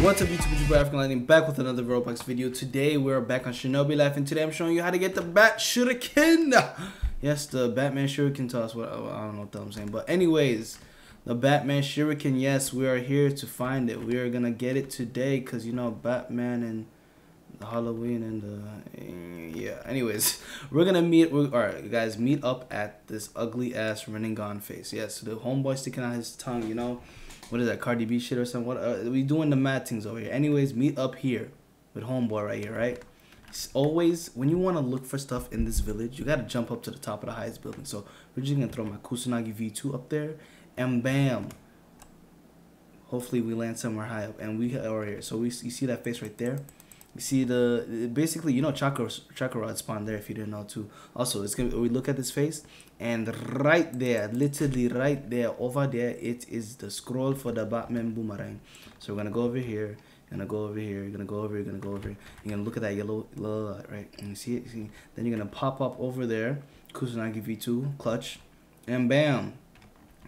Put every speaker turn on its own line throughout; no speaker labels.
What's up YouTube, it's African Lightning back with another Roblox video. Today we're back on Shinobi Life and today I'm showing you how to get the Bat Shuriken. Yes, the Batman Shuriken to us. What I don't know what I'm saying. But anyways, the Batman Shuriken, yes, we are here to find it. We are gonna get it today because you know Batman and Halloween and the yeah. Anyways, we're gonna meet. We're, all right, guys, meet up at this ugly ass running gone face. Yes, the homeboy sticking out his tongue. You know, what is that Cardi B shit or something? What uh, we doing the mad things over here? Anyways, meet up here with homeboy right here, right? It's always when you want to look for stuff in this village, you gotta jump up to the top of the highest building. So we're just gonna throw my Kusanagi V2 up there, and bam. Hopefully we land somewhere high up, and we are here. So we you see that face right there. See the basically you know chakra chakra spawn there if you didn't know too. Also, it's gonna we look at this face and right there, literally right there over there, it is the scroll for the Batman boomerang. So we're gonna go over here. You're gonna go over here. You're gonna go over. You're gonna go over. You're gonna look at that yellow, yellow right? And you see it. See? Then you're gonna pop up over there. Kusanagi V2 clutch, and bam,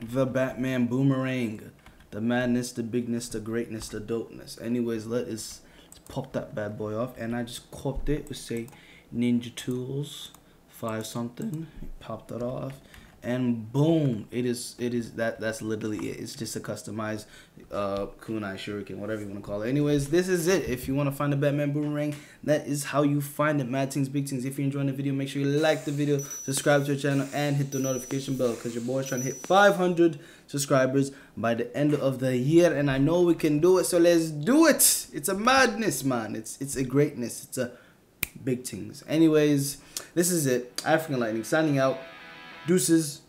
the Batman boomerang. The madness, the bigness, the greatness, the dopeness. Anyways, let us pop that bad boy off and I just copied it with say Ninja Tools five something pop that off and boom it is it is that that's literally it. It's just a customized uh kunai shuriken whatever you want to call it. Anyways this is it. If you want to find the batman boomerang that is how you find it. Mad things big things. If you're enjoying the video make sure you like the video subscribe to the channel and hit the notification bell because your boy's trying to hit 500 subscribers by the end of the year and i know we can do it so let's do it. It's a madness man. It's it's a greatness. It's a big things. Anyways this is it. African lightning signing out Deuces.